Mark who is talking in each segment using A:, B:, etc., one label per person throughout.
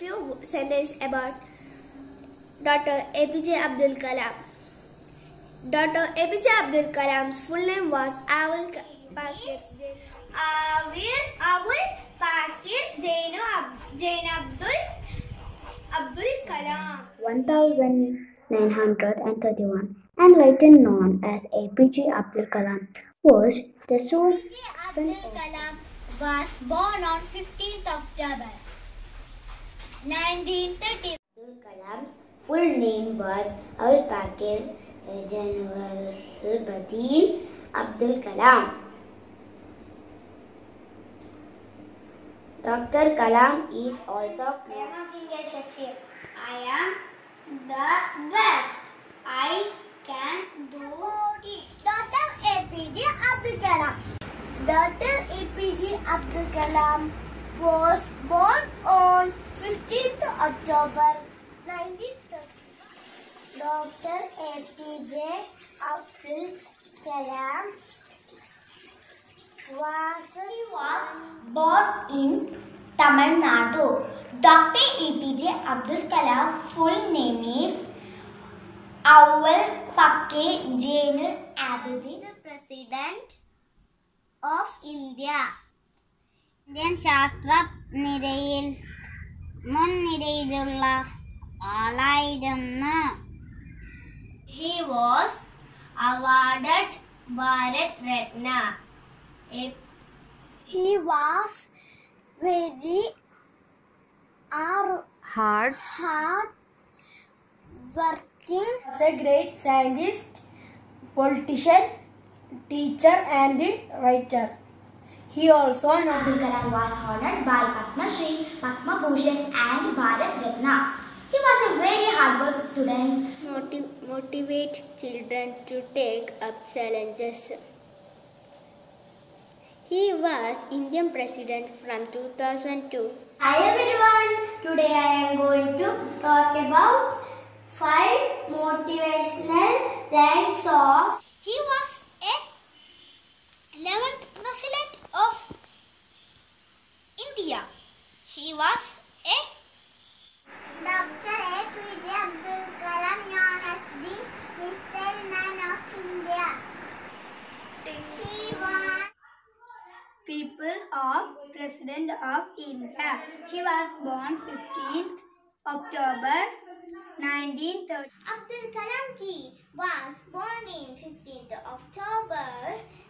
A: sentence about Dr. APJ Abdul Kalam. Dr. APJ Abdul Kalam's full name was Awul Ka- Pakir Avir Awul Pakir Jainu Ab- Jain Abdul Abdul Kalam.
B: 1931 and later known as APJ Abdul Kalam was the son
A: APJ Abdul Kalam was born on 15th October 1930.
B: Abdul Kalam's full name was Abul Pakir Jainul uh, Badin Abdul Kalam. Dr. Kalam is also
A: I am the best. I can do it. Dr. APJ Abdul Kalam. Dr. APJ Abdul Kalam was doctor A P J Abdul Kalam. വാസൽ in Tamil Nadu. Doctor A P J Abdul Kalam full name is Avul Pakir Jainulabdeen. President of India
C: Indian ശാസ്ത്ര നിരയിൽ മുൻനിരയിലുള്ള ആളായിരുന്നു.
A: He was awarded Bharat Ratna. He was very hard, hard working.
D: was a great scientist, politician, teacher, and writer. He also
A: Abdul Kalam was honored by Padma Shri, Padma Bhushan, and Bharat Ratna. He was a very hard work student. Motiv- motivate children to take up challenges. He was Indian President from 2002. Hi everyone, today I am going to talk about five motivational lines of. He was a 11th President of India. He was
D: President of India. He was born 15th October 1930.
A: Abdul Kalam ji was born in 15th October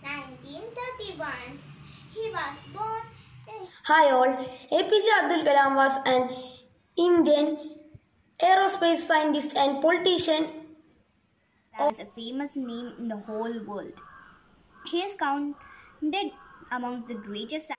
A: 1931. He was born
E: Hi all, APJ Abdul Kalam was an Indian aerospace scientist and politician.
C: is a famous name in the whole world. He is counted amongst the greatest